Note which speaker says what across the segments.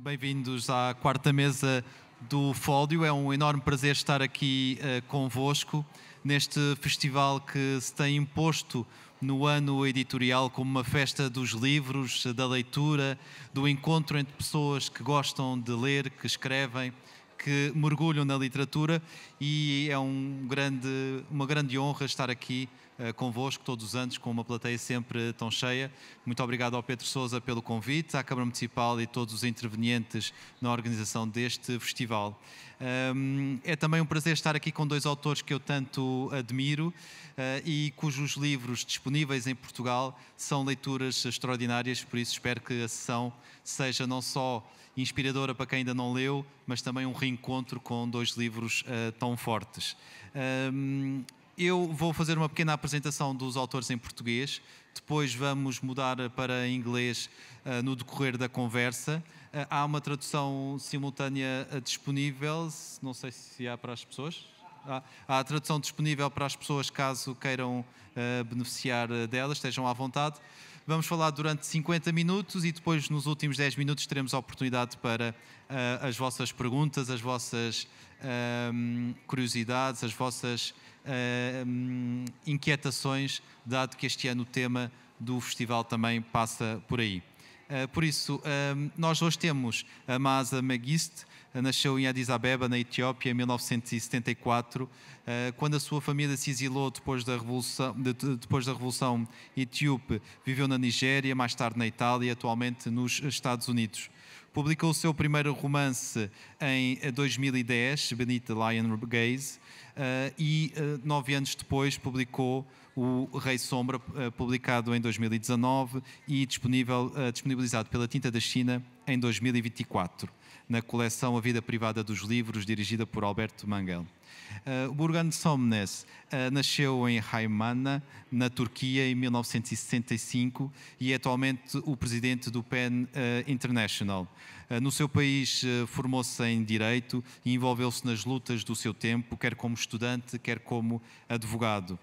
Speaker 1: Bem-vindos à quarta mesa do Fólio. É um enorme prazer estar aqui uh, convosco neste festival que se tem imposto no ano editorial como uma festa dos livros, da leitura, do encontro entre pessoas que gostam de ler, que escrevem, que mergulham na literatura e é um grande, uma grande honra estar aqui convosco todos os anos, com uma plateia sempre tão cheia. Muito obrigado ao Pedro Sousa pelo convite, à Câmara Municipal e todos os intervenientes na organização deste festival. Um, é também um prazer estar aqui com dois autores que eu tanto admiro uh, e cujos livros disponíveis em Portugal são leituras extraordinárias, por isso espero que a sessão seja não só inspiradora para quem ainda não leu, mas também um reencontro com dois livros tão fortes. Eu vou fazer uma pequena apresentação dos autores em português, depois vamos mudar para inglês uh, no decorrer da conversa. Uh, há uma tradução simultânea uh, disponível, não sei se há para as pessoas. Há, há a tradução disponível para as pessoas caso queiram beneficiar dela, estejam à vontade. Vamos falar durante 50 minutos e depois, nos últimos 10 minutos, teremos a oportunidade para as vossas perguntas, as vossas curiosidades, as vossas uh, inquietações, dado que este ano o tema do festival também passa por aí. Uh, por isso, uh, nós hoje temos a Masa Magist, nasceu em Addis Abeba, na Etiópia, em 1974, quando a sua família se exilou depois da Revolução, de, depois da Revolução Etíope, viveu na Nigéria, mais tarde na Itália e atualmente nos Estados Unidos. Publicou o seu primeiro romance em 2010, Beneath the Lion Gaze, uh, e uh, nove anos depois publicou o Rei Sombra, publicado em 2019 e disponibilizado pela Tinta da China em 2024, na coleção A Vida Privada dos Livros, dirigida por Alberto Mangel. Uh, Burgan Somnes uh, nasceu em Haymana, na Turquia, em 1965 e é atualmente o presidente do PEN uh, International. No seu país formou-se em Direito e envolveu-se nas lutas do seu tempo, quer como estudante, quer como advogado.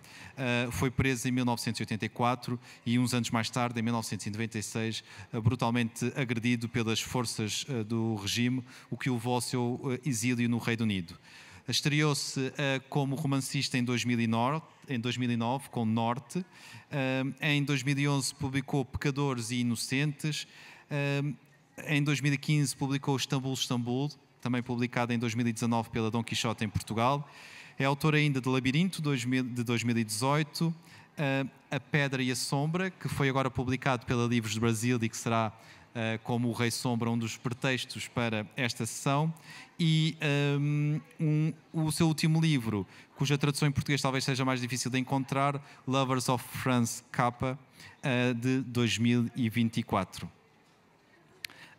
Speaker 1: Foi preso em 1984 e, uns anos mais tarde, em 1996, brutalmente agredido pelas forças do regime, o que o levou ao seu exílio no Reino Unido. Estreou-se como romancista em 2009, em 2009 com Norte. Em 2011 publicou Pecadores e Inocentes. Em 2015 publicou Istambul, Istambul, também publicado em 2019 pela Dom Quixote em Portugal. É autor ainda de Labirinto, de 2018, A Pedra e a Sombra, que foi agora publicado pela Livros do Brasil e que será uh, como o Rei Sombra, um dos pretextos para esta sessão, e um, um, o seu último livro, cuja tradução em português talvez seja mais difícil de encontrar, Lovers of France Kappa, uh, de 2024.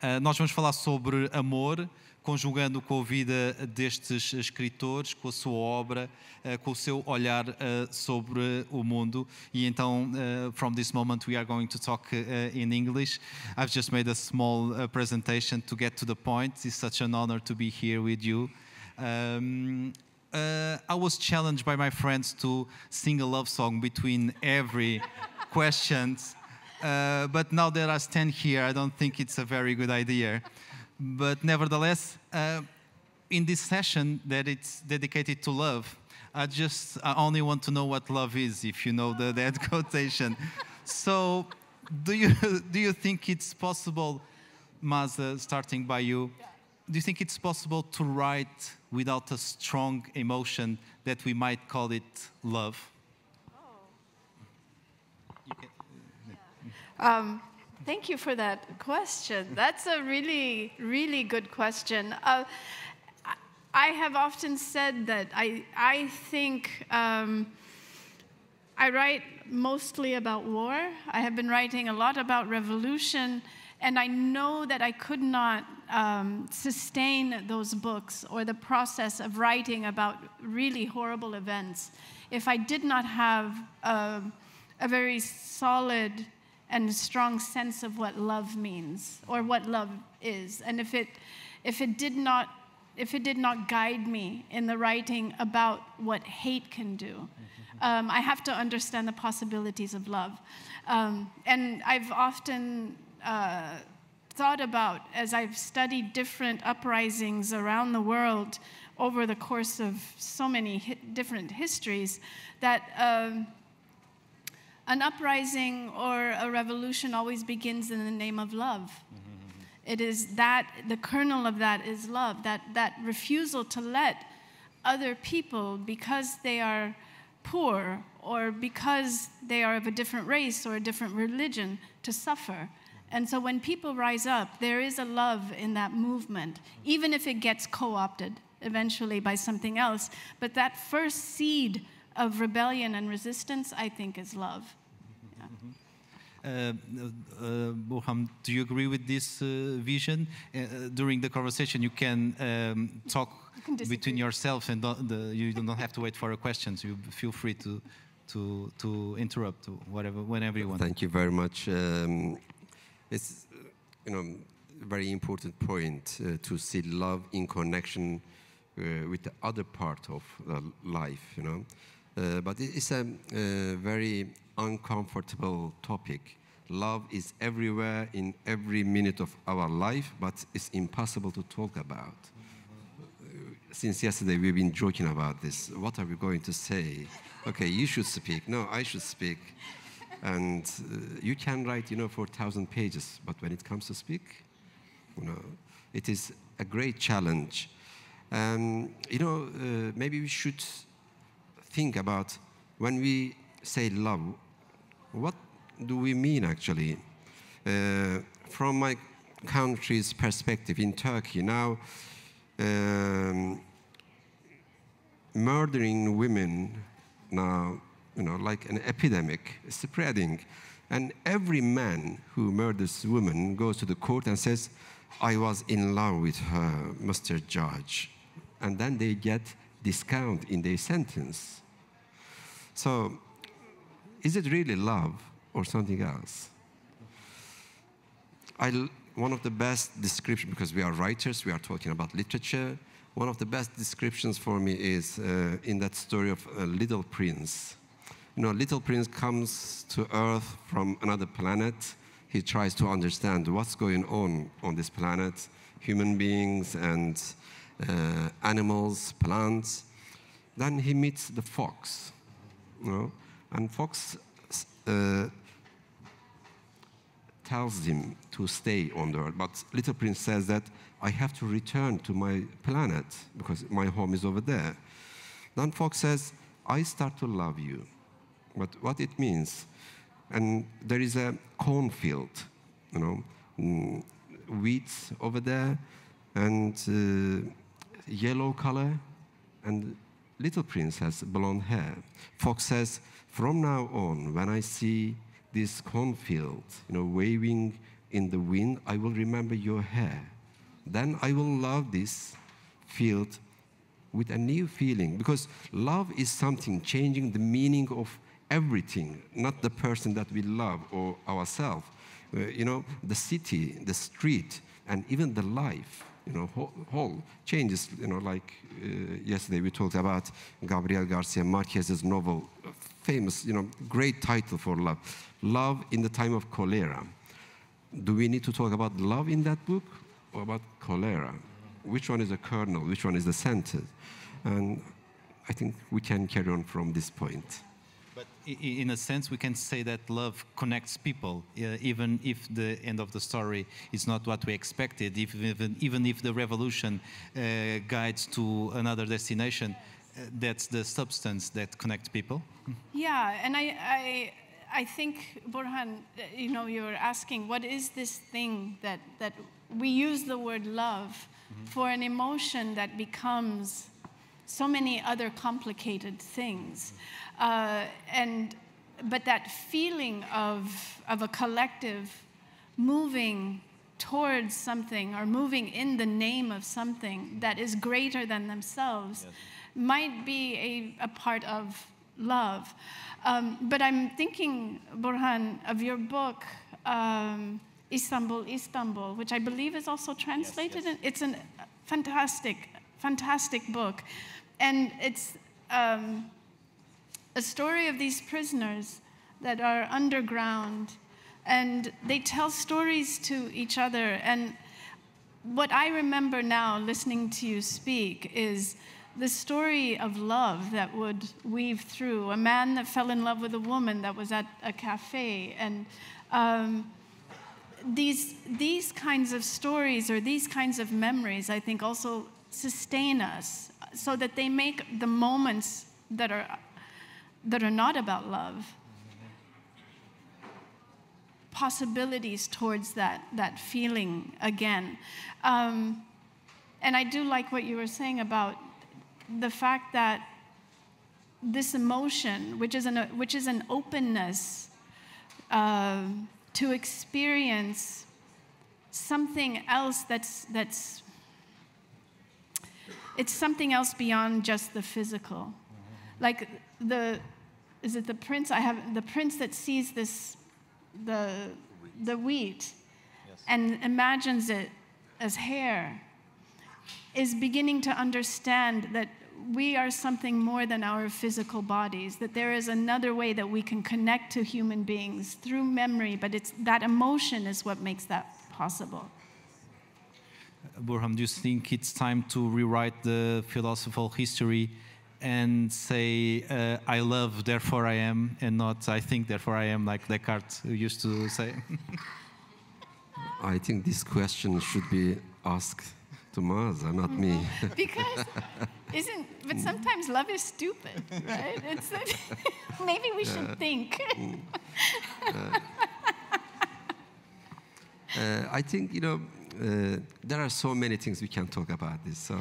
Speaker 1: Eh, nós vamos falar sobre amor, conjugando com a vida destes escritores, com a sua obra, eh, com o seu olhar eh, sobre o mundo. E então, from this moment, we are going to talk in English. I've just made a small presentation to get to the point. It's such an honor to be here with you. Um, uh, I was challenged by my friends to sing a love song between every questions. Uh, but now that I stand here, I don't think it's a very good idea. But nevertheless, uh, in this session that it's dedicated to love, I just I only want to know what love is, if you know the, that quotation. so, do you do you think it's possible, Maaza, starting by you? Do you think it's possible to write without a strong emotion that we might call it love?
Speaker 2: Um, Thank you for that question. That's a really, really good question. Uh, I have often said that I, I think um, I write mostly about war. I have been writing a lot about revolution, and I know that I could not um, sustain those books or the process of writing about really horrible events if I did not have a, a very solid and a strong sense of what love means or what love is. And if it, if it did not if it did not guide me in the writing about what hate can do. Um, I have to understand the possibilities of love. Um, and I've often uh, thought about as I've studied different uprisings around the world over the course of so many hi- different histories that um, an uprising or a revolution always begins in the name of love. It is that, the kernel of that is love, that, that refusal to let other people, because they are poor or because they are of a different race or a different religion, to suffer. And so when people rise up, there is a love in that movement, even if it gets co opted eventually by something else. But that first seed of rebellion and resistance, I think, is love.
Speaker 1: Uh, uh, Burhan, do you agree with this uh, vision? Uh, during the conversation, you can um, talk
Speaker 2: can
Speaker 1: between
Speaker 2: disagree.
Speaker 1: yourself and the, the, you do not have to wait for a question. So you feel free to, to, to interrupt whatever, whenever you want.
Speaker 3: Thank you very much. Um, it's, you know, a very important point uh, to see love in connection uh, with the other part of uh, life, you know. Uh, but it's a, uh very uncomfortable topic. Love is everywhere in every minute of our life, but it's impossible to talk about. Since yesterday, we've been joking about this. What are we going to say? Okay, you should speak. No, I should speak. And uh, you can write, you know, for thousand pages, but when it comes to speak, you know, it is a great challenge. Um, you know, uh, maybe we should think about when we say love, what do we mean actually? Uh, from my country's perspective in Turkey, now um, murdering women now, you know, like an epidemic spreading. And every man who murders women goes to the court and says, I was in love with her, Mr. Judge. And then they get discount in their sentence. So, is it really love or something else? I, one of the best descriptions, because we are writers, we are talking about literature. One of the best descriptions for me is uh, in that story of uh, Little Prince. You know, Little Prince comes to Earth from another planet. He tries to understand what's going on on this planet, human beings and uh, animals, plants. Then he meets the fox, know, and fox uh, tells him to stay on the earth. But Little Prince says that I have to return to my planet because my home is over there. Then Fox says, I start to love you. But what it means, and there is a cornfield, you know, mm, wheats over there, and uh, yellow color, and Little Prince has blonde hair. Fox says, from now on, when I see this cornfield, you know, waving in the wind, I will remember your hair. Then I will love this field with a new feeling because love is something changing the meaning of everything, not the person that we love or ourselves. Uh, you know, the city, the street, and even the life, you know, whole, whole changes. You know, like uh, yesterday we talked about Gabriel Garcia Marquez's novel, famous, you know, great title for love, Love in the Time of Cholera. Do we need to talk about love in that book or about cholera? Which one is the kernel? Which one is the center? And I think we can carry on from this point.
Speaker 1: But i- i- in a sense, we can say that love connects people, uh, even if the end of the story is not what we expected, if, even, even if the revolution uh, guides to another destination, uh, that's the substance that connects people.
Speaker 2: Yeah, and I, I, I think, Burhan, uh, you know, you were asking, what is this thing that, that we use the word love for an emotion that becomes so many other complicated things. Uh, and, but that feeling of, of a collective moving towards something or moving in the name of something that is greater than themselves might be a, a part of love. Um, but I'm thinking, Burhan, of your book, um, Istanbul, Istanbul, which I believe is also translated. In, it's a fantastic, fantastic book. And it's um, a story of these prisoners that are underground and they tell stories to each other. And what I remember now, listening to you speak, is the story of love that would weave through a man that fell in love with a woman that was at a cafe and um, these, these kinds of stories or these kinds of memories i think also sustain us so that they make the moments that are that are not about love possibilities towards that, that feeling again. Um, and I do like what you were saying about the fact that this emotion, which is an, which is an openness uh, to experience something else that's, that's it's something else beyond just the physical. Like the, is it the prince? I have the prince that sees this, the, the wheat, yes. and imagines it as hair, is beginning to understand that we are something more than our physical bodies, that there is another way that we can connect to human beings through memory, but it's that emotion is what makes that possible.
Speaker 1: Burhan, do you think it's time to rewrite the philosophical history and say, uh, I love, therefore I am, and not I think, therefore I am, like Descartes used to say?
Speaker 3: I think this question should be asked to Maaza, not me.
Speaker 2: Because isn't, but sometimes love is stupid, right? It's maybe we should think.
Speaker 3: uh, uh, I think, you know, uh, there are so many things we can talk about this. So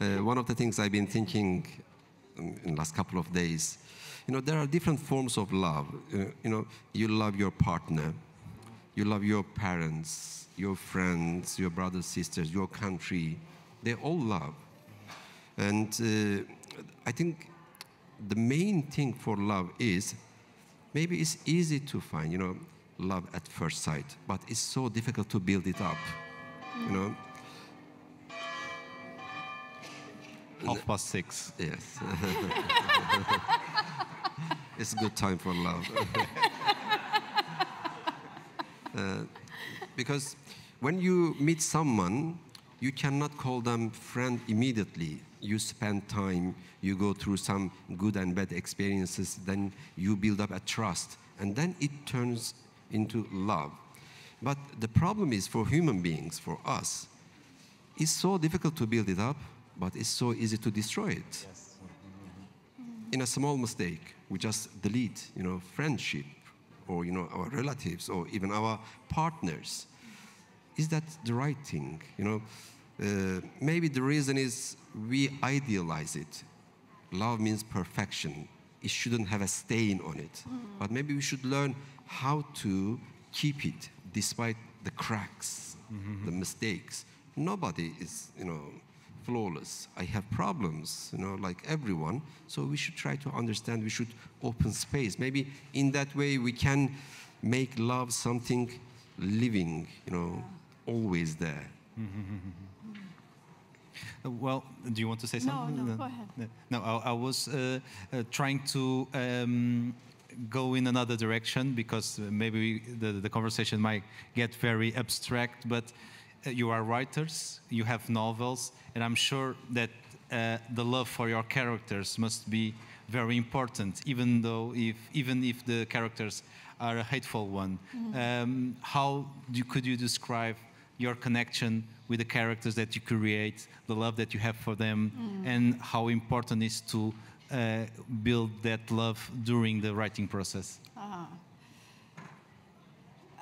Speaker 3: uh, one of the things I've been thinking in the last couple of days, you know, there are different forms of love. You know, you love your partner, you love your parents, your friends, your brothers, sisters, your country. They all love. And uh, I think the main thing for love is maybe it's easy to find, you know, love at first sight, but it's so difficult to build it up you know.
Speaker 1: Half past six.
Speaker 3: Yes. it's a good time for love. uh, because when you meet someone, you cannot call them friend immediately. You spend time, you go through some good and bad experiences, then you build up a trust, and then it turns into love. But the problem is for human beings, for us, it's so difficult to build it up, but it's so easy to destroy it. Yes. In a small mistake, we just delete, you know, friendship, or you know, our relatives, or even our partners. Is that the right thing? You know, uh, maybe the reason is we idealize it. Love means perfection. It shouldn't have a stain on it. Mm. But maybe we should learn how to keep it despite the cracks, mm-hmm. the mistakes. Nobody is, you know, flawless. I have problems, you know, like everyone. So we should try to understand. We should open space. Maybe in that way we can make love something living, you know, always there.
Speaker 1: Well, do you want to say something?
Speaker 2: No, no, go ahead.
Speaker 1: No, I, I was uh, uh, trying to um, go in another direction because maybe we, the, the conversation might get very abstract, but uh, you are writers, you have novels, and I'm sure that uh, the love for your characters must be very important, even though if even if the characters are a hateful one. Mm -hmm. um, how do, could you describe your connection with the characters that you create, the love that you have for them, mm. and how important is to uh, build that love during the writing process? Uh,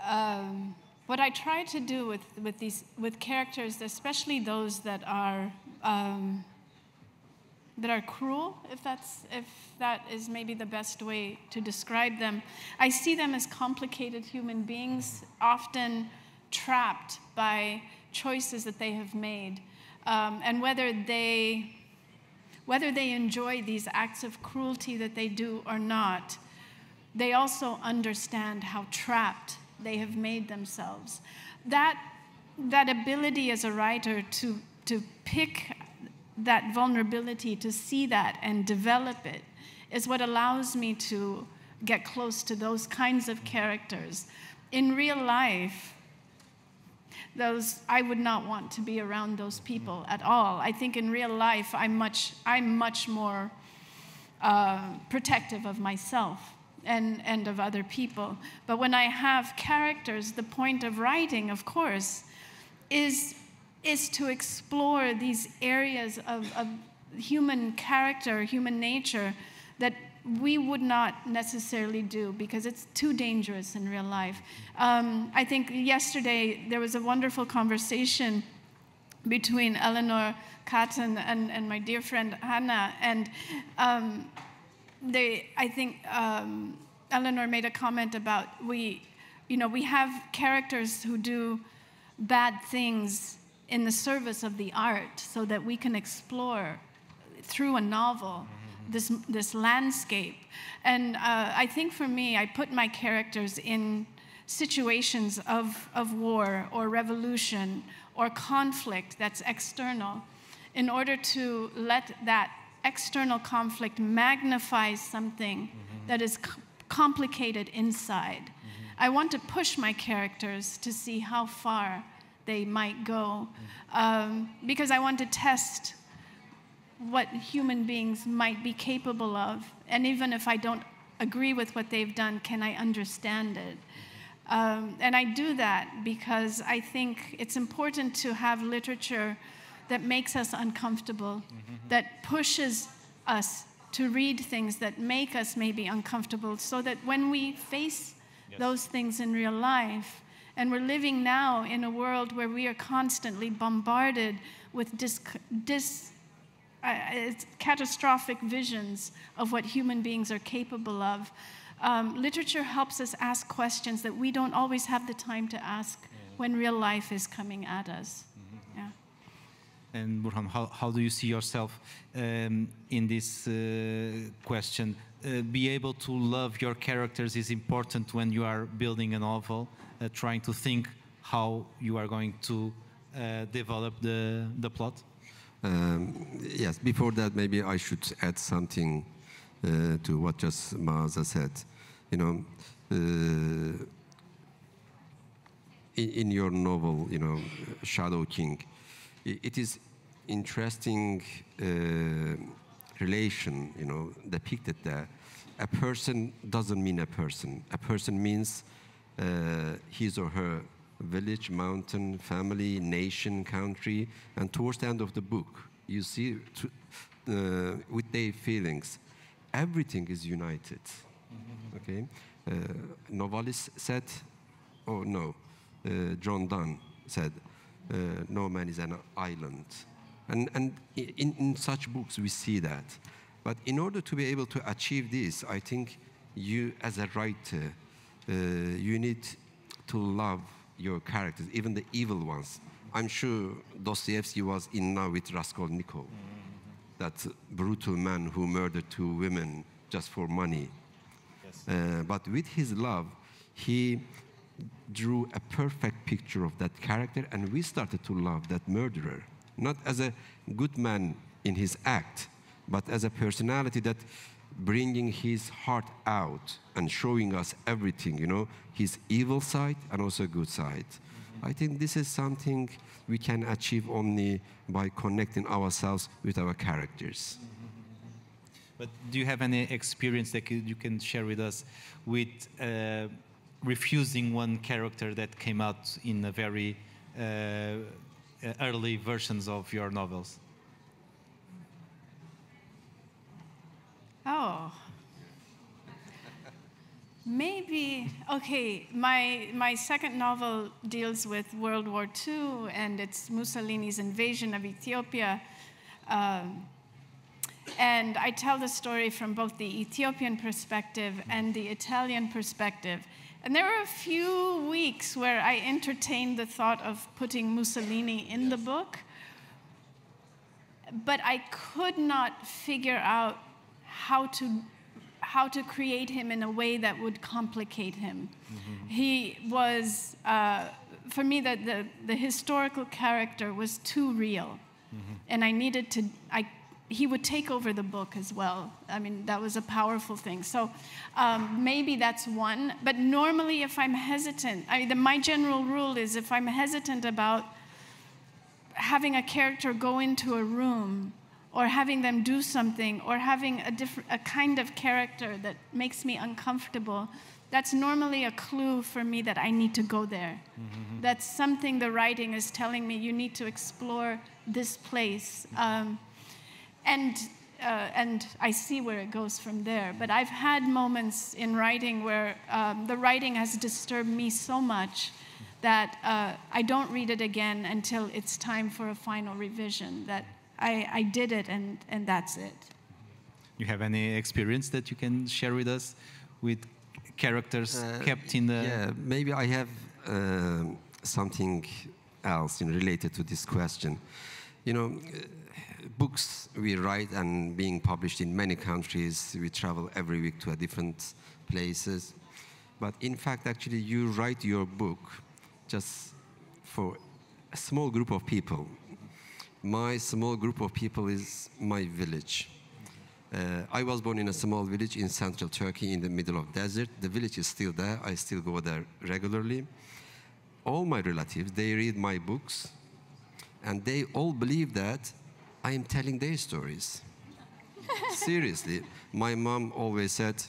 Speaker 2: um, what I try to do with, with these with characters, especially those that are um, that are cruel, if that's if that is maybe the best way to describe them, I see them as complicated human beings, often trapped by choices that they have made, um, and whether they whether they enjoy these acts of cruelty that they do or not, they also understand how trapped they have made themselves. That, that ability as a writer to, to pick that vulnerability, to see that and develop it, is what allows me to get close to those kinds of characters. in real life, those I would not want to be around those people at all. I think in real life, I'm much, I'm much more uh, protective of myself and, and of other people. But when I have characters, the point of writing, of course, is, is to explore these areas of, of human character, human nature that we would not necessarily do because it's too dangerous in real life. Um, I think yesterday there was a wonderful conversation between Eleanor Catton and, and my dear friend Hannah, and um, they, I think um, Eleanor made a comment about we, you know, we have characters who do bad things in the service of the art so that we can explore through a novel this, this landscape. And uh, I think for me, I put my characters in situations of, of war or revolution or conflict that's external in order to let that external conflict magnifies something mm-hmm. that is complicated inside. Mm-hmm. I want to push my characters to see how far they might go mm-hmm. um, because I want to test what human beings might be capable of. And even if I don't agree with what they've done, can I understand it? Um, and I do that because I think it's important to have literature that makes us uncomfortable, mm-hmm. that pushes us to read things that make us maybe uncomfortable, so that when we face yes. those things in real life, and we're living now in a world where we are constantly bombarded with dis, dis uh, catastrophic visions of what human beings are capable of. Um, literature helps us ask questions that we don't always have the time to ask when real life is coming at us.
Speaker 1: And Burhan, how, how do you see yourself um, in this uh, question? Uh, be able to love your characters is important when you are building a novel, uh, trying to think how you are going to uh, develop the, the plot?
Speaker 3: Um, yes, before that, maybe I should add something uh, to what just Maaza said. You know, uh, in, in, your novel, you know, Shadow King, it is interesting uh, relation, you know, depicted there. A person doesn't mean a person. A person means uh, his or her village, mountain, family, nation, country, and towards the end of the book, you see uh, with their feelings, everything is united. Mm-hmm. Okay, uh, Novalis said, oh no, uh, John Donne said, no man is an island, and and in, in such books we see that. But in order to be able to achieve this, I think you, as a writer, uh, you need to love your characters, even the evil ones. I'm sure Dostoevsky was in love with Raskolnikov, mm-hmm. that brutal man who murdered two women just for money. Yes. Uh, but with his love, he drew a perfect picture of that character, and we started to love that murderer, not as a good man in his act, but as a personality that bringing his heart out and showing us everything, you know, his evil side and also good side. Mm-hmm. I think this is something we can achieve only by connecting ourselves with our characters. Mm-hmm.
Speaker 1: But do you have any experience that you can share with us with uh, refusing one character that came out in a very uh, early versions of your novels?
Speaker 2: Oh. Maybe, okay, my, my second novel deals with World War II and it's Mussolini's invasion of Ethiopia. Um, and I tell the story from both the Ethiopian perspective and the Italian perspective. And there were a few weeks where I entertained the thought of putting Mussolini in the book, but I could not figure out how to how to create him in a way that would complicate him. Mm-hmm. He was, uh, for me, the, the, the, historical character was too real. Mm-hmm. And I needed to, I, he would take over the book as well. I mean, that was a powerful thing. So um, maybe that's one. But normally, if I'm hesitant, I mean, the, my general rule is if I'm hesitant about having a character go into a room or having them do something or having a, different, a kind of character that makes me uncomfortable, that's normally a clue for me that I need to go there. Mm-hmm. That's something the writing is telling me you need to explore this place. Um, and, uh, and I see where it goes from there. But I've had moments in writing where um, the writing has disturbed me so much that uh, I don't read it again until it's time for a final revision. That I, I did it and, and that's it.
Speaker 1: You have any experience that you can share with us with characters uh, kept in the.
Speaker 3: Yeah, maybe I have uh, something else in related to this question. You know, books we write and being published in many countries, we travel every week to different places. But in fact, actually, you write your book just for a small group of people my small group of people is my village. Uh, I was born in a small village in central Turkey in the middle of desert. The village is still there. I still go there regularly. All my relatives, they read my books and they all believe that I am telling their stories. Seriously, my mom always said,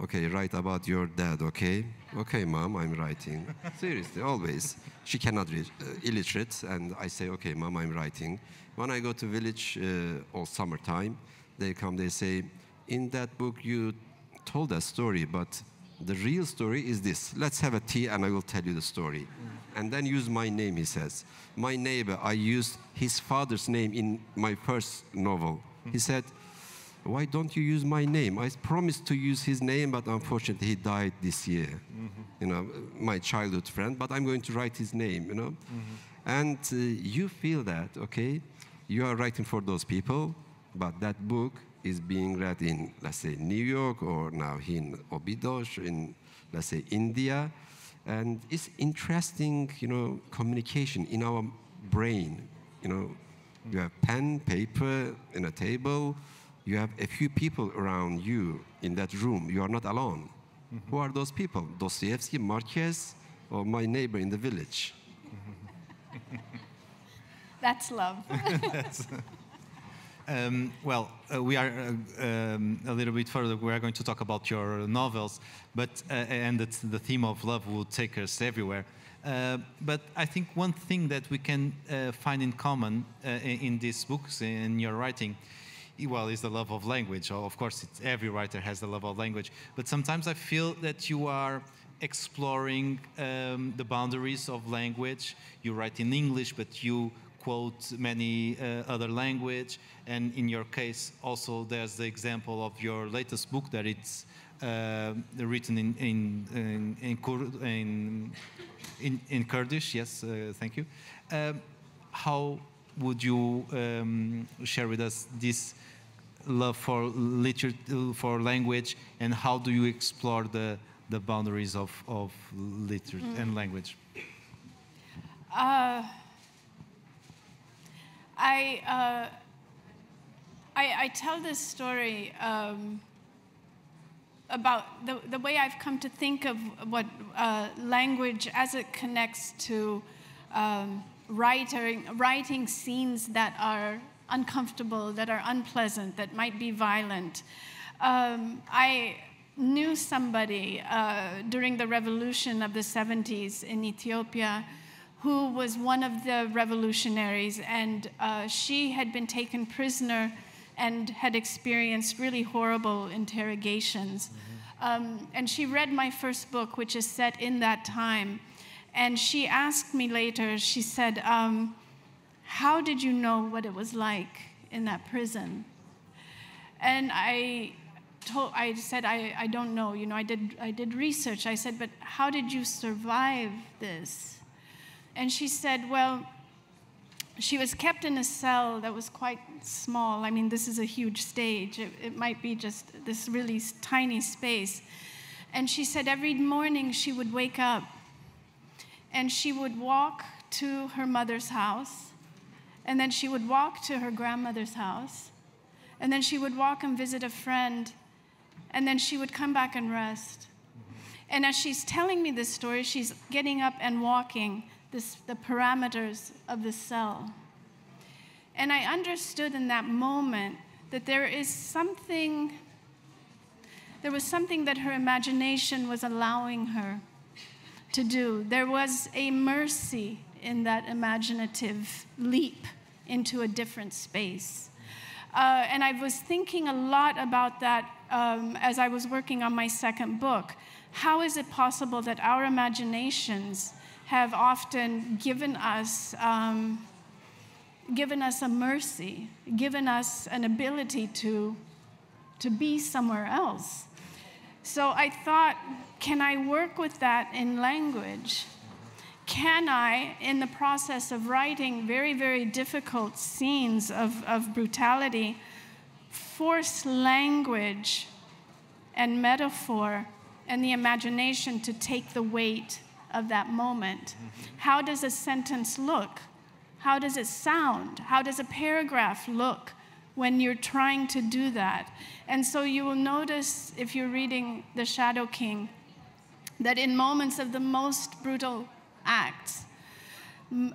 Speaker 3: okay, write about your dad, okay? Okay, mom, I'm writing. Seriously, always. She cannot read, uh, illiterate, and I say, okay, mom, I'm writing. When I go to village uh, or summertime, they come, they say, in that book you told a story, but the real story is this. Let's have a tea and I will tell you the story. Mm. And then use my name, he says. My neighbor, I used his father's name in my first novel. Mm. He said, why don't you use my name? I promised to use his name, but unfortunately he died this year. Mm-hmm. You know, my childhood friend, but I'm going to write his name, you know? Mm-hmm. And uh, you feel that, okay, you are writing for those people, but that book is being read in, let's say, New York or now in Obidos, in, let's say, India. And it's interesting, you know, communication in our brain. You know, you have pen, paper, in a table, you have a few people around you in that room. You are not alone. Mm-hmm. Who are those people? Dostoevsky, Marquez, or my neighbor in the village?
Speaker 2: That's love.
Speaker 1: um, well, uh, we are uh, um, a little bit further. We are going to talk about your novels, but uh, and the theme of love will take us everywhere. Uh, but I think one thing that we can uh, find in common uh, in, in, these books, in your writing, well, is the love of language. Of course, every writer has the love of language. But sometimes I feel that you are exploring um, the boundaries of language. You write in English, but you quote many uh, other language. And in your case, also there's the example of your latest book that it's uh, written in in in, in, in, in Kurdish. Yes, uh, thank you. Um, how would you um, share with us this love for literature, for language, and how do you explore the, the boundaries of, of literature mm. and language?
Speaker 2: Uh, I, uh, I, I, tell this story um, about the, the way I've come to think of what uh, language as it connects to um, writing, writing scenes that are uncomfortable, that are unpleasant, that might be violent. Um, I knew somebody uh, during the revolution of the 70s in Ethiopia who was one of the revolutionaries, and uh, she had been taken prisoner and had experienced really horrible interrogations. Mm-hmm. Um, and she read my first book, which is set in that time. And she asked me later, she said, um, how did you know what it was like in that prison? And I told, I said, I, I don't know. You know, I did, I did research. I said, but how did you survive this? And she said, well, she was kept in a cell that was quite small. I mean, this is a huge stage. It, it might be just this really tiny space. And she said every morning she would wake up and she would walk to her mother's house and then she would walk to her grandmother's house, and then she would walk and visit a friend, and then she would come back and rest. And as she's telling me this story, she's getting up and walking this, the parameters of the cell. And I understood in that moment that there is something, there was something that her imagination was allowing her to do. There was a mercy in that imaginative leap into a different space. Uh, and I was thinking a lot about that um, as I was working on my second book. How is it possible that our imaginations have often given us, um, given us a mercy, given us an ability to, to be somewhere else? So I thought, can I work with that in language? Can I, in the process of writing very, very difficult scenes of, of brutality, force language and metaphor and the imagination to take the weight of that moment? How does a sentence look? How does it sound? How does a paragraph look when you're trying to do that? And so you will notice if you're reading The Shadow King that in moments of the most brutal acts,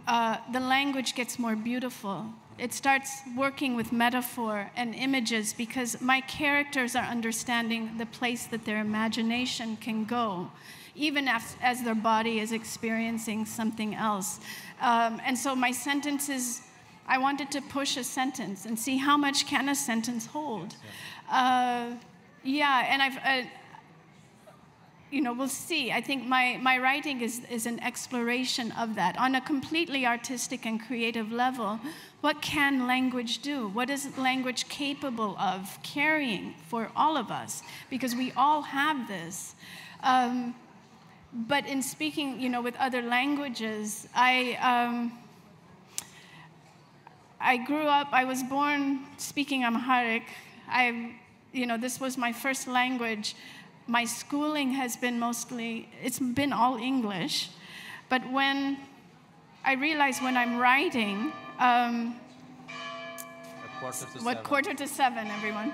Speaker 2: uh, the language gets more beautiful. It starts working with metaphor and images because my characters are understanding the place that their imagination can go, even as, as their body is experiencing something else. Um, and so my sentences, I wanted to push a sentence and see how much can a sentence hold. Uh, yeah, and I've. Uh, you know, we'll see. I think my, my writing is, is an exploration of that on a completely artistic and creative level. What can language do? What is language capable of carrying for all of us? Because we all have this. Um, but in speaking, you know, with other languages, I, um, I grew up, I was born speaking Amharic. I, you know, this was my first language my schooling has been mostly, it's been all English. But when I realize when I'm writing, um,
Speaker 1: quarter to
Speaker 2: what
Speaker 1: seven.
Speaker 2: quarter to seven, everyone.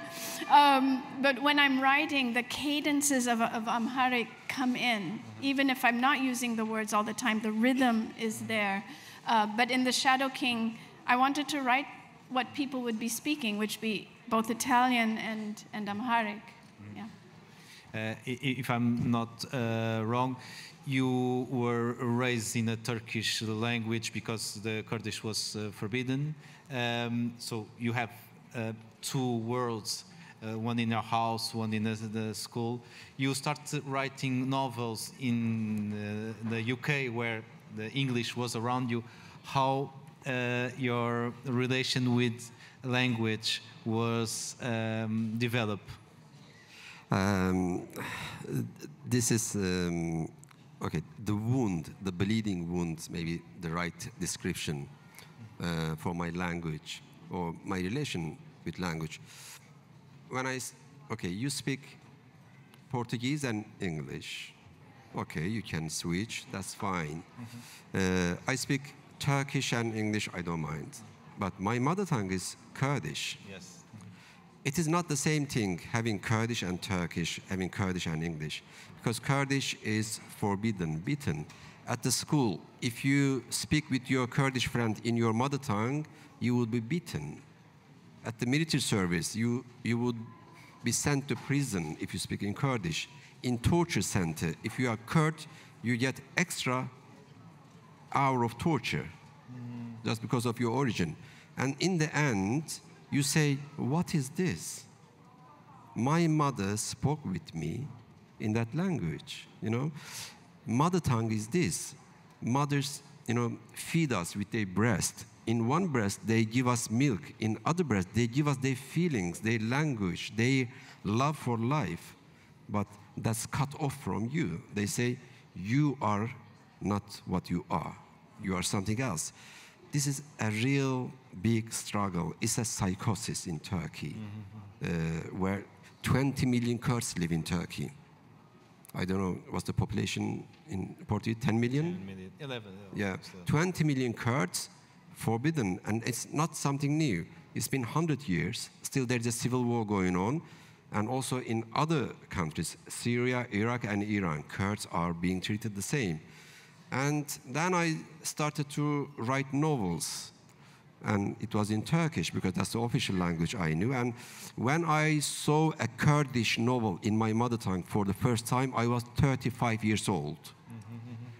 Speaker 2: Um, but when I'm writing, the cadences of, of Amharic come in. Mm-hmm. Even if I'm not using the words all the time, the rhythm is there. Uh, but in The Shadow King, I wanted to write what people would be speaking, which be both Italian and, and Amharic. Yeah.
Speaker 1: Uh, if I'm not uh, wrong, you were raised in a Turkish language because the Kurdish was uh, forbidden. Um, so you have uh, two worlds, uh, one in your house, one in the, the, school. You start writing novels in uh, the UK where the English was around you. How your relation with language was um, developed?
Speaker 3: Um, this is, um, okay, the wound, the bleeding wound, maybe the right description uh, for my language or my relation with language. When I, okay, you speak Portuguese and English. Okay, you can switch, that's fine. Mm -hmm. uh, I speak Turkish and English, I don't mind. But my mother tongue is Kurdish.
Speaker 1: Yes
Speaker 3: it is not the same thing having Kurdish and Turkish, having Kurdish and English, because Kurdish is forbidden, beaten. At the school, if you speak with your Kurdish friend in your mother tongue, you will be beaten. At the military service, you, you would be sent to prison if you speak in Kurdish. In torture center, if you are Kurd, you get extra hour of torture mm. just because of your origin. And in the end, you say, What is this? My mother spoke with me in that language, you know. Mother tongue is this. Mothers, you know, feed us with their breast. In one breast, they give us milk. In other breast, they give us their feelings, their language, their love for life. But that's cut off from you. They say, you are not what you are. You are something else. This is a real big struggle. It's a psychosis in Turkey, mm-hmm. uh, where 20 million Kurds live in Turkey. I don't know, what's the population in Portugal? 10 million?
Speaker 1: 10 million. 11.
Speaker 3: Yeah, 20 million Kurds, forbidden, and it's not something new. It's been 100 years. Still, there's a civil war going on. And also in other countries, Syria, Iraq, and Iran, Kurds are being treated the same. And then I started to write novels. And it was in Turkish because that's the official language I knew. And when I saw a Kurdish novel in my mother tongue for the first time, I was 35 years old.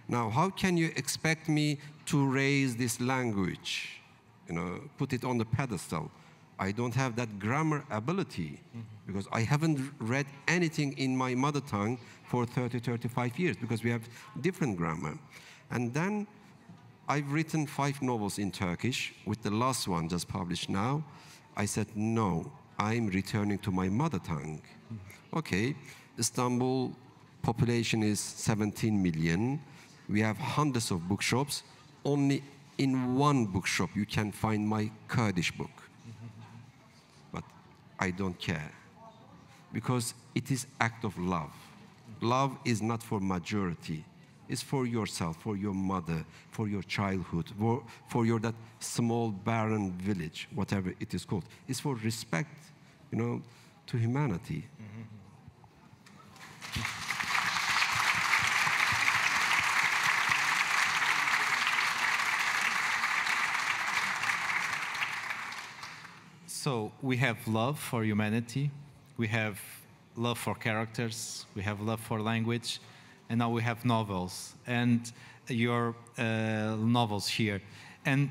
Speaker 3: now, how can you expect me to raise this language, you know, put it on the pedestal? I don't have that grammar ability because I haven't read anything in my mother tongue for 30, 35 years because we have different grammar. And then I've written five novels in Turkish, with the last one just published now. I said, no, I'm returning to my mother tongue. Okay, Istanbul population is 17 million. We have hundreds of bookshops. Only in one bookshop you can find my Kurdish book. But I don't care because it is act of love. Love is not for majority. It's for yourself, for your mother, for your childhood, for, for your that small barren village, whatever it is called. It's for respect, you know, to humanity.
Speaker 1: So we have love for humanity, we have love for characters, we have love for language, and now we have novels and your uh, novels here. And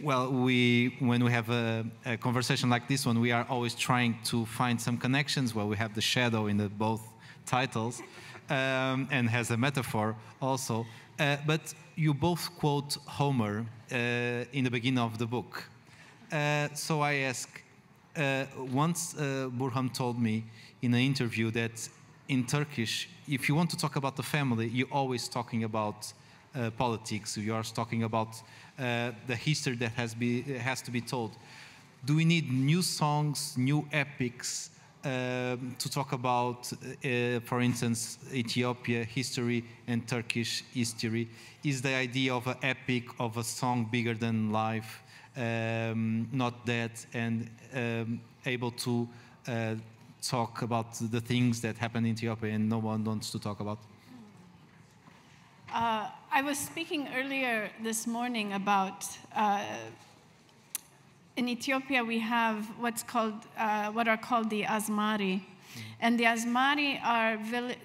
Speaker 1: well, we when we have a, a, conversation like this one, we are always trying to find some connections where we have the shadow in the both titles, um, and has a metaphor also. Uh, but you both quote Homer uh, in the beginning of the book. Uh, so I ask, uh, once uh, Burhan told me in an interview that in Turkish, if you want to talk about the family, you're always talking about uh, politics. You are talking about uh, the history that has, be, has to be told. Do we need new songs, new epics um, to talk about, uh, for instance, Ethiopia history and Turkish history? Is the idea of an epic, of a song bigger than life, um, not dead, and um, able to uh, talk about the things that happen in Ethiopia and no one wants to talk about?
Speaker 2: Uh, I was speaking earlier this morning about uh, in Ethiopia we have what's called uh, what are called the Azmari, mm. and the Azmari are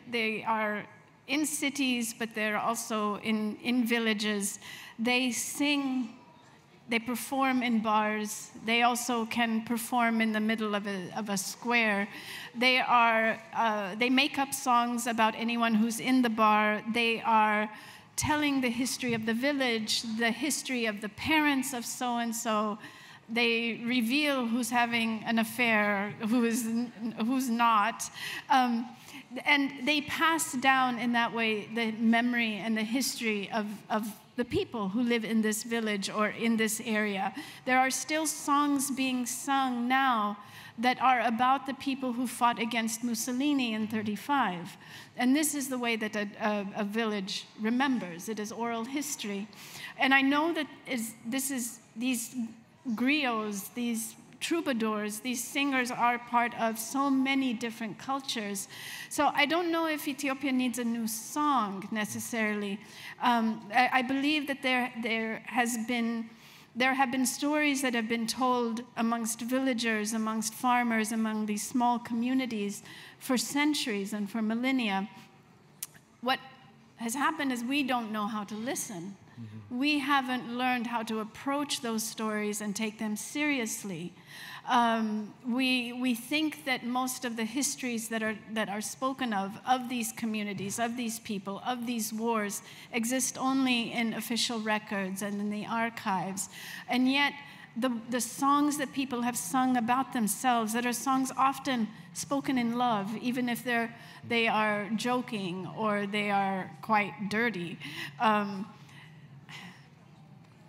Speaker 2: they are in cities, but they're also in in villages. They sing they perform in bars. They also can perform in the middle of a, of a square. They, are, uh, they make up songs about anyone who's in the bar. They are telling the history of the village, the history of the parents of so and so. They reveal who's having an affair, who is, who's not. Um, and they pass down in that way the memory and the history of, of the people who live in this village or in this area. There are still songs being sung now that are about the people who fought against Mussolini in 35. And this is the way that a, a, a village remembers. It is oral history. And I know that is, this is these griots, these troubadours, these singers are part of so many different cultures. So I don't know if Ethiopia needs a new song necessarily. Um, I, I, believe that there, there has been. There have been stories that have been told amongst villagers, amongst farmers, among these small communities for centuries and for millennia. What has happened is we don't know how to listen. Mm-hmm. We haven't learned how to approach those stories and take them seriously. Um, we, we think that most of the histories that are, that are spoken of, of these communities, of these people, of these wars, exist only in official records and in the archives. And yet, the, the songs that people have sung about themselves, that are songs often spoken in love, even if they're, they are joking or they are quite dirty. Um,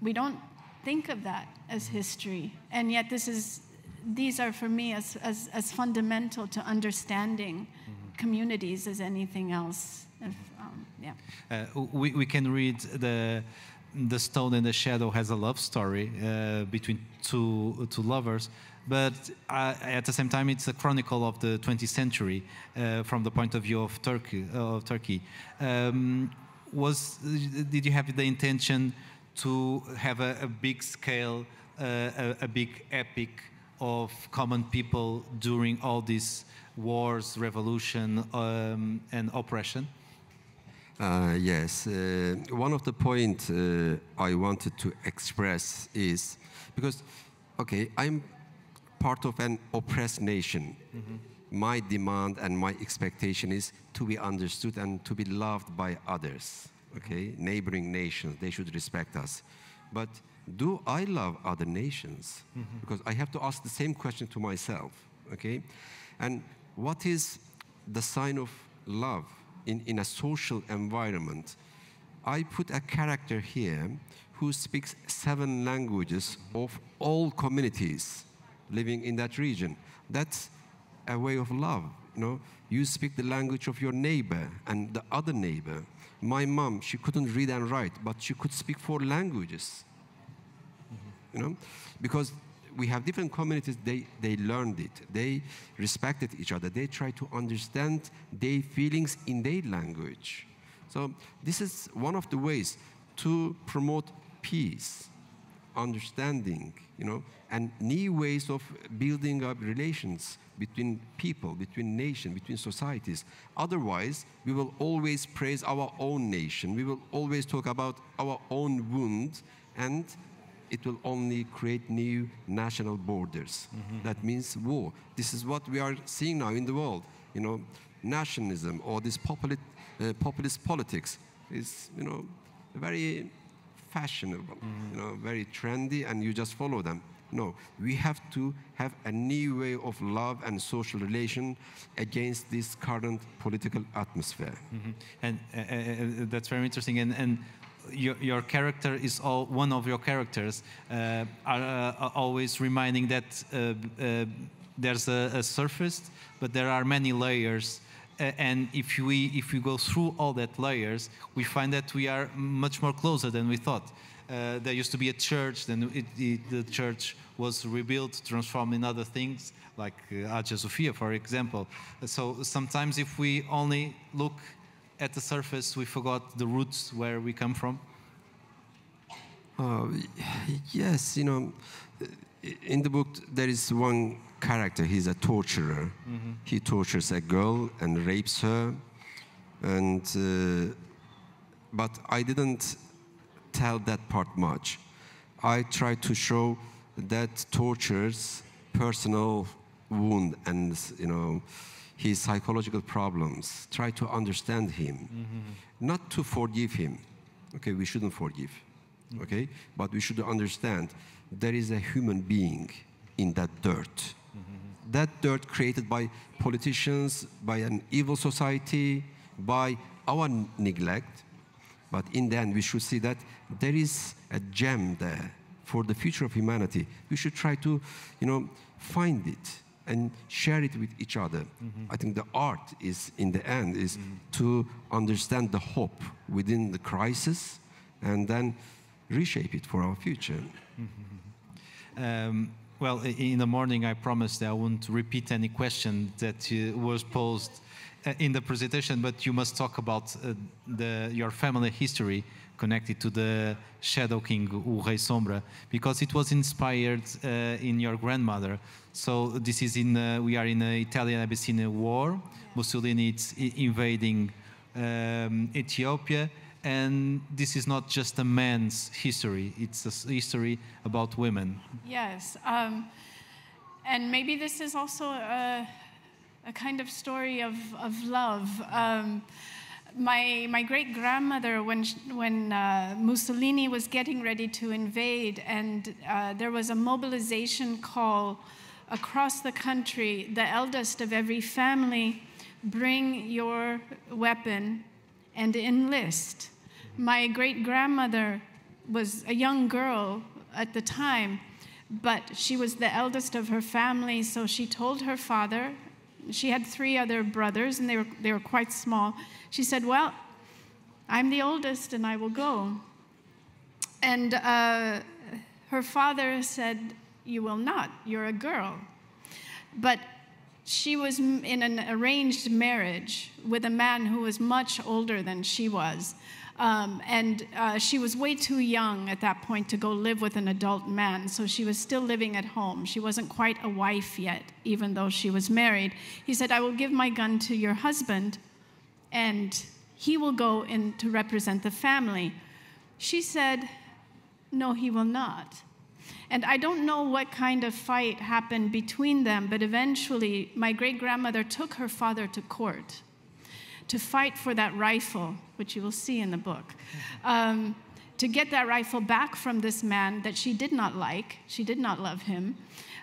Speaker 2: we don't think of that as history. And yet, this is, these are for me as, as, as fundamental to understanding mm-hmm. communities as anything else. If, um, yeah.
Speaker 1: Uh, we, we can read the the Stone and the Shadow has a love story uh, between two two lovers, but uh, at the same time, it's a chronicle of the 20th century uh, from the point of view of Turkey. Of Turkey, um, was did you have the intention to have a, a big scale, uh, a, a, big epic of common people during all these wars, revolution, um, and oppression?
Speaker 3: Uh, yes, uh, one of the points uh, I wanted to express is because, okay, I'm part of an oppressed nation. Mm -hmm. My demand and my expectation is to be understood and to be loved by others. Okay, neighboring nations, they should respect us. But do I love other nations? Mm -hmm. Because I have to ask the same question to myself. Okay, and what is the sign of love? in, in a social environment, I put a character here who speaks seven languages of all communities living in that region. That's a way of love. You know, you speak the language of your neighbor and the other neighbor. My mom, she couldn't read and write, but she could speak four languages. Mm -hmm. You know, because we have different communities, they, they learned it. They respected each other. They try to understand their feelings in their language. So this is one of the ways to promote peace, understanding, you know, and new ways of building up relations between people, between nations, between societies. Otherwise, we will always praise our own nation. We will always talk about our own wound and it will only create new national borders. Mm-hmm. That means war. This is what we are seeing now in the world. You know, nationalism or this populist, uh, populist politics is, you know, very fashionable, mm-hmm. you know, very trendy, and you just follow them. No, we have to have a new way of love and social relation against this current political atmosphere.
Speaker 1: Mm-hmm. And uh, uh, uh that's very interesting. And, and your, your, character is all one of your characters uh, are, uh, always reminding that uh, uh there's a, a, surface, but there are many layers. And if we if we go through all that layers, we find that we are much more closer than we thought. Uh, there used to be a church, then it, it, the church was rebuilt, transformed in other things, like uh, Hagia Sophia, for example. So sometimes if we only look at the surface we forgot the roots where we come from?
Speaker 3: Uh, yes, you know, in the book there is one character. He's a torturer. Mm -hmm. He tortures a girl and rapes her, and uh, but I didn't tell that part much. I tried to show that tortures personal wound and you know his psychological problems, try to understand him, mm-hmm. not to forgive him. Okay, we shouldn't forgive, mm-hmm. okay? But we should understand there is a human being in that dirt. That dirt created by politicians, by an evil society, by our neglect. But in the end, we should see that there is a gem there for the future of humanity. We should try to, you know, find it and share it with each other. Mm-hmm. I think the art is, in the end, is mm-hmm. to understand the hope within the crisis and then reshape it for our future.
Speaker 1: Mm-hmm. Um, well, in the morning, I promised I wouldn't repeat any question that uh, was posed uh, in the presentation, but you must talk about uh, the, your family history connected to the Shadow King, o Rei Sombra, because it was inspired uh, in your grandmother. So this is in, uh, we are in the Italian-Abyssinian War. Mussolini is invading um, Ethiopia, and this is not just a man's history, it's a history about women.
Speaker 2: Yes, um, and maybe this is also a, a, kind of story of, of love. Um, my, my great grandmother, when, when uh, Mussolini was getting ready to invade, and uh, there was a mobilization call across the country, the eldest of every family, bring your weapon and enlist. My great grandmother was a young girl at the time, but she was the eldest of her family, so she told her father, she had three other brothers, and they were, they were quite small. She said, Well, I'm the oldest and I will go. and uh, her father said, You will not, you're a girl. But she was in an arranged marriage with a man who was much older than she was. Um, and uh, she was way too young at that point to go live with an adult man, so she was still living at home. She wasn't quite a wife yet, even though she was married. He said, I will give my gun to your husband, and he will go in to represent the family. She said, No, he will not. And I don't know what kind of fight happened between them, but eventually my great grandmother took her father to court to fight for that rifle, which you will see in the book, um, to get that rifle back from this man that she did not like, she did not love him,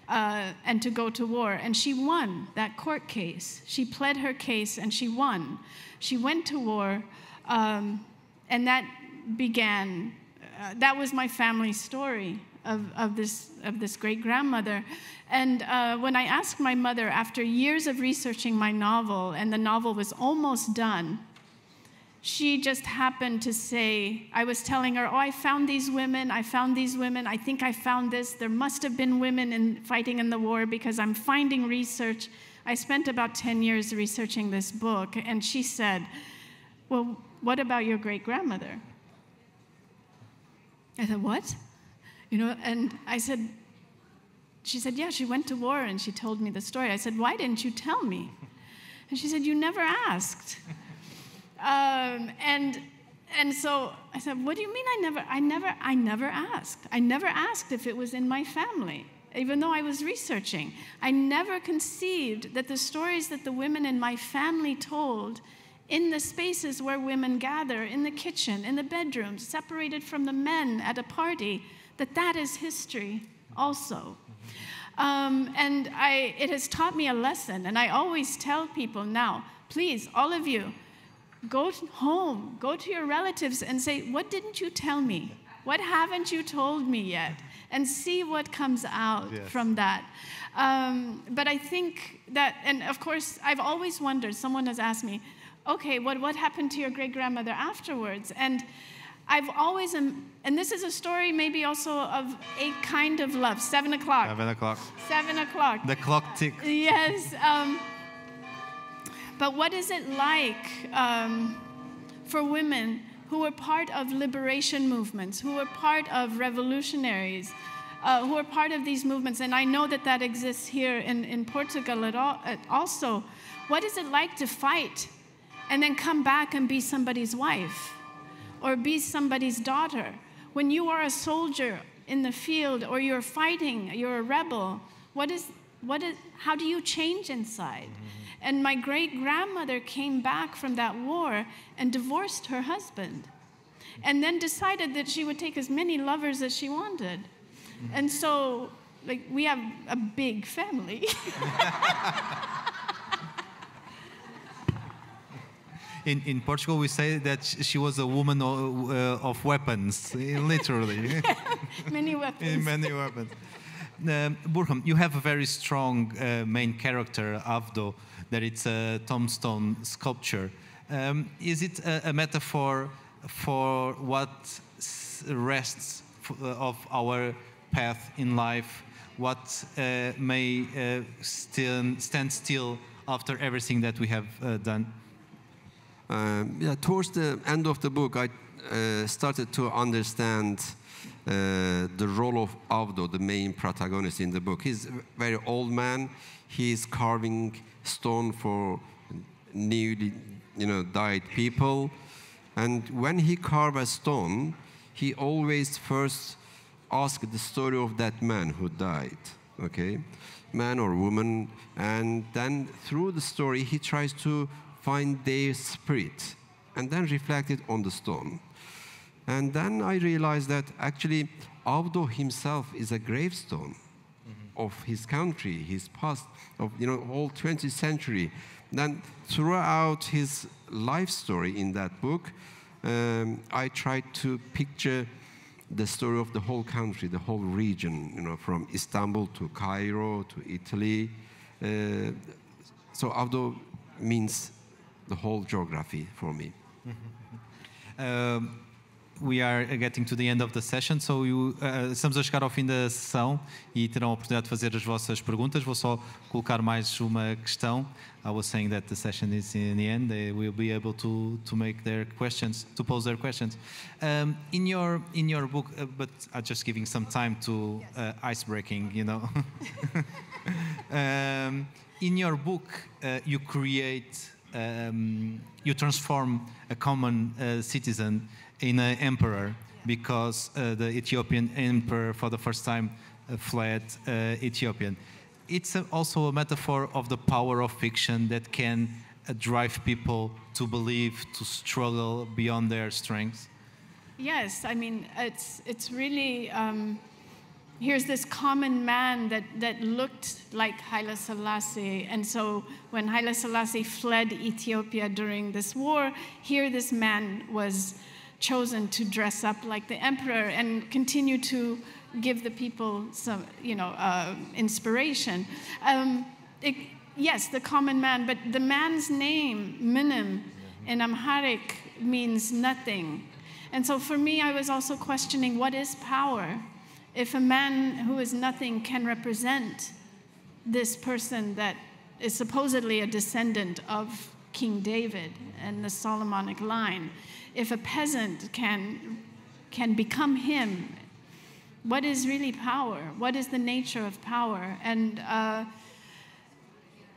Speaker 2: uh, and to go to war. And she won that court case. She pled her case and she won. She went to war, um, and that began, uh, that was my family story of, of, this, of this great grandmother. And uh, when I asked my mother, after years of researching my novel, and the novel was almost done, she just happened to say, I was telling her, Oh, I found these women, I found these women, I think I found this. There must have been women in, fighting in the war because I'm finding research. I spent about 10 years researching this book, and she said, Well, what about your great grandmother? I said, What? You know, and I said, she said, Yeah, she went to war and she told me the story. I said, Why didn't you tell me? And she said, You never asked. Um, and and so I said, What do you mean I never I never I never asked. I never asked if it was in my family. Even though I was researching, I never conceived that the stories that the women in my family told in the spaces where women gather, in the kitchen, in the bedrooms, separated from the men at a party, that that is history also. Um, and I, it has taught me a lesson. And I always tell people now, please, all of you, go home, go to your relatives and say, What didn't you tell me? What haven't you told me yet? And see what comes out yes. from that. Um, but I think that, and of course, I've always wondered, someone has asked me, okay, what, what happened to your great grandmother afterwards? And I've always, and this is a story maybe also of a kind of love. Seven o'clock.
Speaker 1: Seven o'clock.
Speaker 2: Seven o'clock.
Speaker 1: The clock ticks.
Speaker 2: Yes. Um, but what is it like um, for women who were part of liberation movements, who were part of revolutionaries, uh, who are part of these movements? And I know that that exists here in, in Portugal at all, at also. What is it like to fight and then come back and be somebody's wife? Or be somebody's daughter. When you are a soldier in the field or you're fighting, you're a rebel, what is, what is, how do you change inside? Mm-hmm. And my great grandmother came back from that war and divorced her husband and then decided that she would take as many lovers as she wanted. Mm-hmm. And so, like, we have a big family.
Speaker 1: in, in Portugal, we say that she was a woman of, uh, of weapons, literally.
Speaker 2: many weapons.
Speaker 1: many weapons. Um, Burhan, you have a very strong uh, main character, Avdo, that it's a tombstone sculpture. Um, is it a, a, metaphor for what rests uh, of our path in life, what uh, may uh, still stand still after everything that we have uh, done?
Speaker 3: Um, yeah, towards the end of the book, I uh, started to understand uh, the role of Avdo, the main protagonist in the book. He's a very old man. He's carving stone for newly, you know, died people. And when he carves a stone, he always first asks the story of that man who died. Okay, man or woman, and then through the story, he tries to find their spirit, and then reflect it on the stone. And then I realized that actually Avdo himself is a gravestone mm-hmm. of his country, his past, of you know, whole 20th century. Then throughout his life story in that book, um, I tried to picture the story of the whole country, the whole region, you know, from Istanbul to Cairo to Italy. Uh, so Avdo means the whole geography for me.
Speaker 1: um, we are getting to the end of the session, so you, uh, estamos a chegar ao fim da sessão e terão a oportunidade de fazer as vossas perguntas. Vou só colocar mais uma questão. I was saying that the session is in the end. They will be able to, to make their questions, to pose their questions. Um, in your in your book, uh, but I'm just giving some time to uh, ice breaking, you know. um, in your book, uh, you create, um, you transform a common uh, citizen in an emperor because uh, the Ethiopian emperor, for the first time, uh, fled uh, Ethiopian. It's a, also a metaphor of the power of fiction that can uh, drive people to believe, to struggle beyond their strengths.
Speaker 2: Yes, I mean, it's, it's really, um, here's this common man that, that looked like Haile Selassie. And so when Haile Selassie fled Ethiopia during this war, here this man was chosen to dress up like the emperor and continue to give the people some, you know, uh, inspiration. Um, it, yes, the common man, but the man's name, Minim, in Amharic means nothing. And so for me, I was also questioning what is power? If a man who is nothing can represent this person that is supposedly a descendant of King David and the Solomonic line, if a peasant can, can become him, what is really power? What is the nature of power? And uh,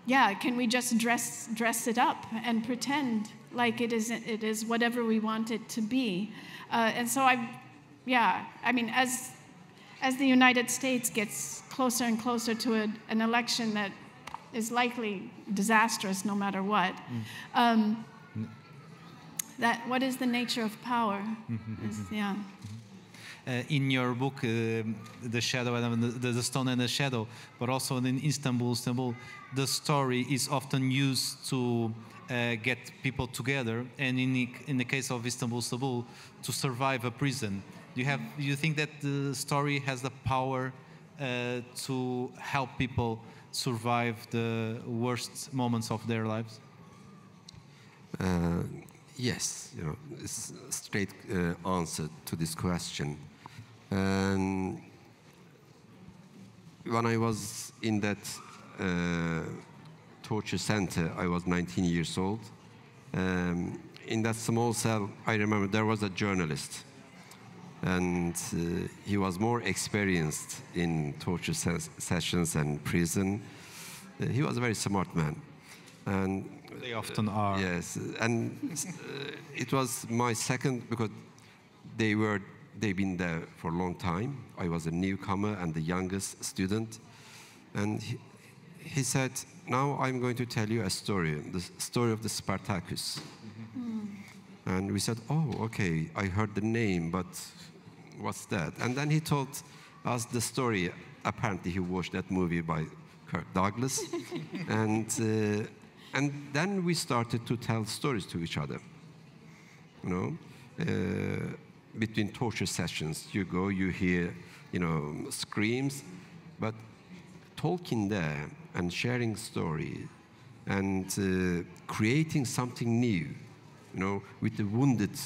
Speaker 2: yeah, can we just dress, dress it up and pretend like it is, it is whatever we want it to be? Uh, and so I, yeah, I mean, as, as the United States gets closer and closer to a, an election that is likely disastrous no matter what, um, that what is the nature of power? Is, yeah.
Speaker 1: uh, in your book, uh, The Shadow and the, the Stone and the Shadow, but also in Istanbul, Istanbul, the story is often used to uh, get people together, and in the, in the case of Istanbul, Istanbul, to survive a prison. Do you have? Do you think that the story has the power uh, to help people survive the worst moments of their lives?
Speaker 3: Uh, yes, you know, it's a straight uh, answer to this question. Um, when I was in that uh, torture center, I was 19 years old. Um, in that small cell, I remember there was a journalist, and uh, he was more experienced in torture ses- sessions and prison. Uh, he was a very smart man, and
Speaker 1: They often are.
Speaker 3: Yes, and uh, it was my second because they were they've been there for a long time. I was a newcomer and the youngest student, and he, he said, "Now I'm going to tell you a story, the story of the Spartacus." And we said, "Oh, okay. I heard the name, but what's that?" And then he told us the story. Apparently, he watched that movie by Kirk Douglas, and. Uh, and then we started to tell stories to each other. You know, uh, between torture sessions, you go, you hear, you know, screams, but talking there and sharing story and uh, creating something new, you know, with the wounded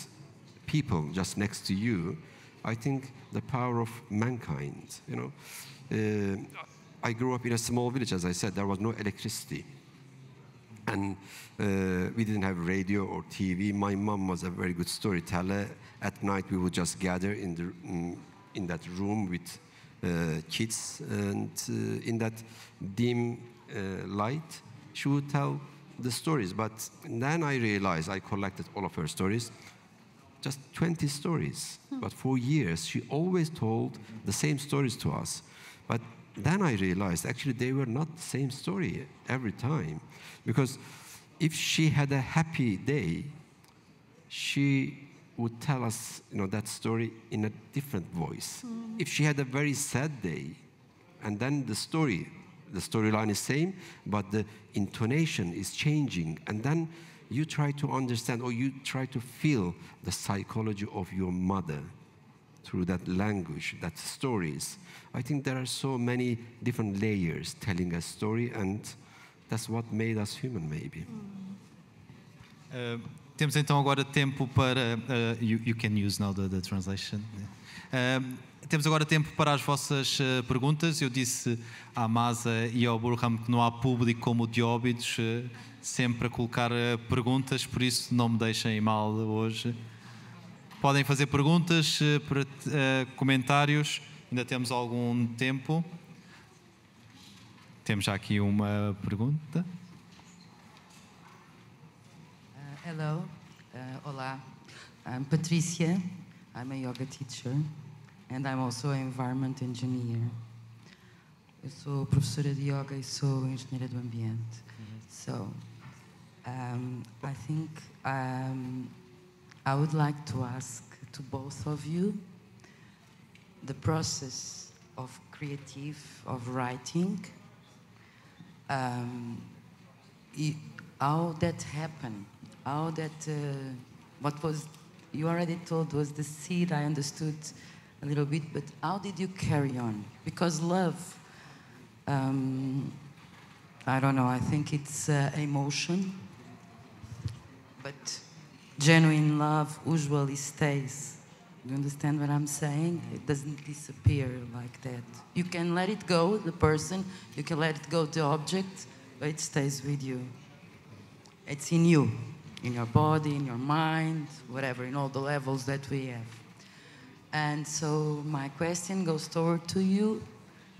Speaker 3: people just next to you, I think the power of mankind, you know. Uh, I grew up in a small village, as I said, there was no electricity and uh, we didn't have radio or TV. My mom was a very good storyteller. At night, we would just gather in the mm, in that room with uh, kids, and uh, in that dim uh, light, she would tell the stories. But then I realized I collected all of her stories. Just 20 stories. Hmm. But for years, she always told the same stories to us. But then I realized actually they were not the same story every time. Because if she had a happy day, she would tell us you know, that story in a different voice. Hmm. If she had a very sad day, and then the story, the storyline is same, but the intonation is changing, and then you try to understand or you try to feel the psychology of your mother through that language, that stories. I think there are so many different layers telling a story, and that's what made us human, maybe.
Speaker 1: Uh, temos então agora tempo para. Uh, you, you, can use now the, the translation. Uh, temos agora tempo para as vossas uh, perguntas. Eu disse à Masa e ao Burham que não há público como o de Óbidos sempre a colocar perguntas, por isso não me deixem mal hoje. Podem fazer perguntas, comentários, ainda temos algum tempo. Temos já aqui uma pergunta.
Speaker 4: Hello, uh, hola. I'm Patricia. I'm a yoga teacher and I'm also an environment engineer. Eu sou professora de yoga e sou engenheira do ambiente. So, um, I think um, I would like to ask to both of you the process of creative, of writing, um, how that happened how that, uh, what was, you already told was the seed, I understood a little bit, but how did you carry on? Because love, um, I don't know, I think it's uh, emotion, but genuine love usually stays. Do you understand what I'm saying? It doesn't disappear like that. You can let it go, the person, you can let it go, the object, but it stays with you. It's in you in your body, in your mind, whatever, in all the levels that we have. And so my question goes toward to you,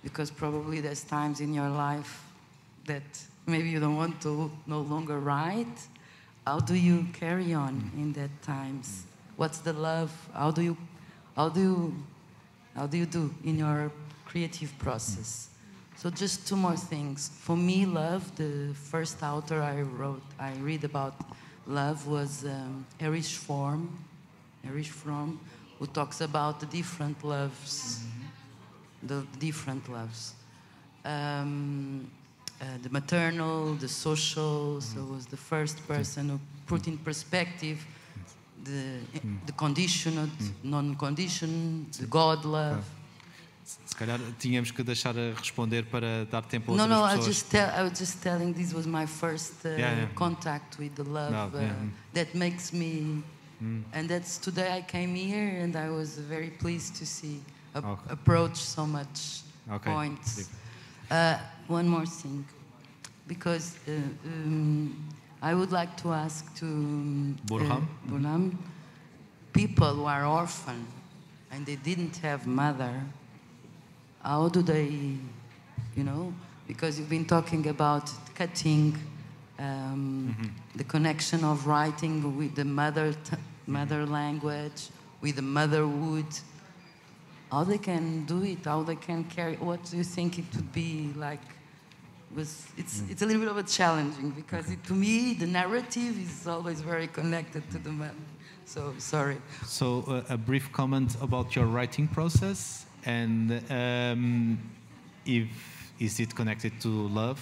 Speaker 4: because probably there's times in your life that maybe you don't want to no longer write. How do you carry on in that times? What's the love? How do you, how do you, how do you do in your creative process? So just two more things. For me, love, the first author I wrote, I read about love was um, Erich Fromm, Erich Fromm, who talks about the different loves, mm-hmm. the different loves. Um, uh, the maternal, the social, mm-hmm. so was the first person who put in perspective the, mm. the conditioned, mm. non-conditioned, the God love.
Speaker 1: Se calhar tínhamos que deixar a responder para dar tempo a outras
Speaker 4: no, no,
Speaker 1: pessoas.
Speaker 4: No, I just tell, I was just telling this was my first uh, yeah, yeah. contact with the love no, uh, yeah. that makes me mm. and that's today I came here and I was very pleased to see a, okay. approach so much okay. points. Uh, one more thing, because uh, um, I would like to ask to
Speaker 1: Burham.
Speaker 4: Uh, Burham, people who are orphan and they didn't have mother how do they, you know, because you've been talking about cutting, um, mm-hmm. the connection of writing with the mother, t- mother language, with the motherhood, how they can do it, how they can carry, what do you think it would be like? Was, it's, mm. it's a little bit of a challenging because okay. it, to me the narrative is always very connected to the mother. So sorry.
Speaker 1: So uh, a brief comment about your writing process and um, if is it connected to love?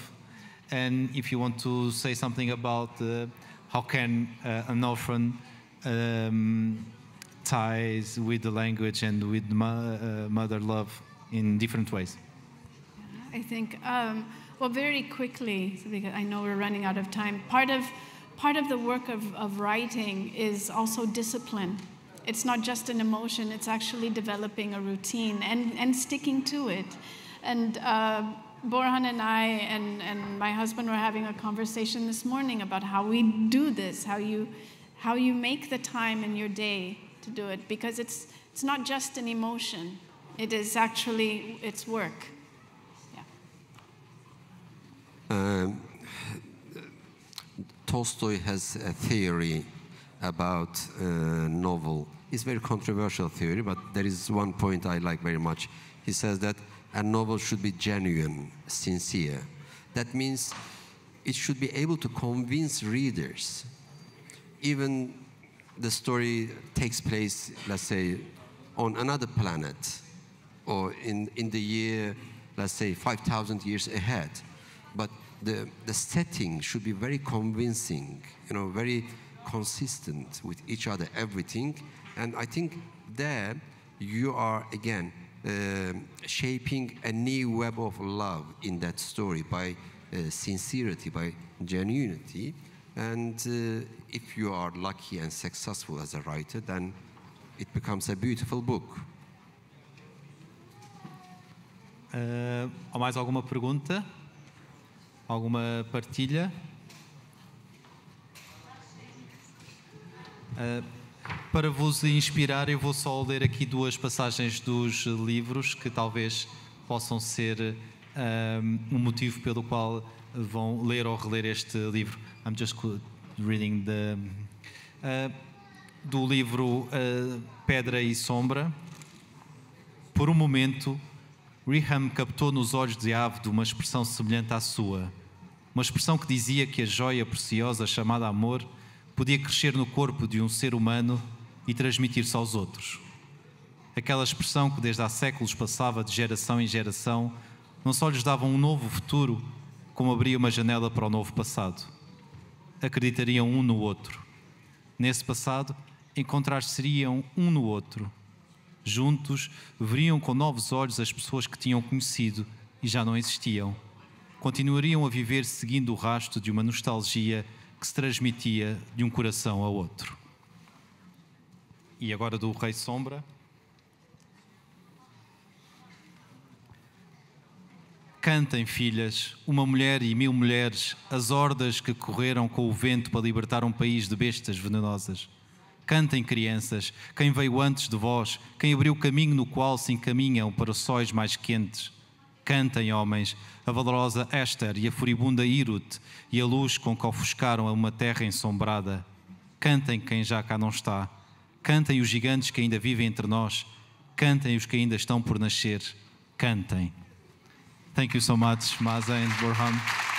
Speaker 1: And if you want to say something about uh, how can uh, an orphan um, ties with the language and with mo uh, mother love in different ways?
Speaker 2: I think um, well very quickly because i know we're running out of time part of part of the work of, of writing is also discipline it's not just an emotion, it's actually developing a routine and, and sticking to it. And uh, Burhan and I and, and my husband were having a conversation this morning about how we do this, how you, how you make the time in your day to do it, because it's, it's not just an emotion, it is actually, it's work. Yeah.
Speaker 3: Um, Tolstoy has a theory about uh, novel it's very controversial theory, but there is one point I like very much. He says that a novel should be genuine, sincere. That means it should be able to convince readers. Even the story takes place, let's say, on another planet or in, in the year, let's say, 5,000 years ahead. But the, the setting should be very convincing, you know, very consistent with each other, everything. And I think there you are again uh, shaping a new web of love in that story by uh, sincerity, by genuinity. And uh, if you are lucky and successful as a writer, then it becomes a beautiful book.
Speaker 1: Uh, há mais alguma pergunta? Alguma partilha? Uh, para vos inspirar, eu vou só ler aqui duas passagens dos livros que talvez possam ser um, motivo pelo qual vão ler ou reler este livro. I'm just reading the uh, do livro uh, Pedra e Sombra. Por um momento, Riham captou nos olhos de Avdo uma expressão semelhante à sua, uma expressão que dizia que a joia preciosa chamada amor podia crescer no corpo de um ser humano e transmitir-se aos outros. Aquela expressão que desde há séculos passava de geração em geração não só lhes dava um novo futuro, como abria uma janela para o novo passado. Acreditariam um no outro. Nesse passado, encontrar-se-seriam um no outro. Juntos, veriam com novos olhos as pessoas que tinham conhecido e já não existiam. Continuariam a viver seguindo o rasto de uma nostalgia que se transmitia de um coração a outro. E agora do Rei Sombra. Cantem, filhas, uma mulher e mil mulheres, as hordas que correram com o vento para libertar um país de bestas venenosas. Cantem, crianças, quem veio antes de vós, quem abriu o caminho no qual se encaminham para os sóis mais quentes. Cantem, homens, a valorosa Esther e a furibunda Irut e a luz com que ofuscaram a uma terra ensombrada. Cantem quem já cá não está. Cantem os gigantes que ainda vivem entre nós. Cantem os que ainda estão por nascer. Cantem. Thank you so much, Maza and Burham.